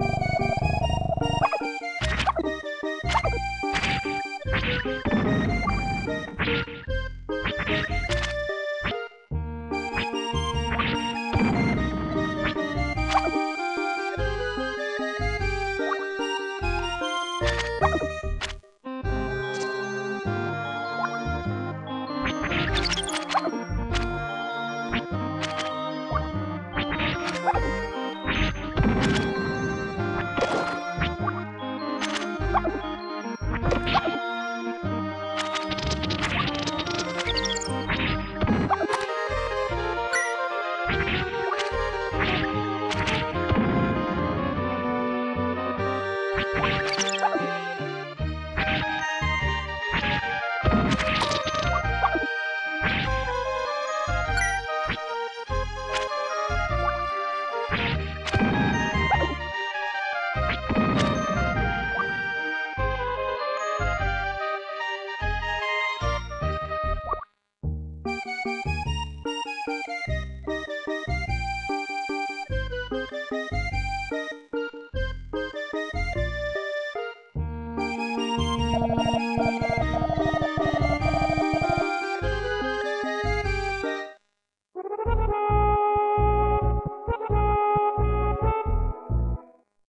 You.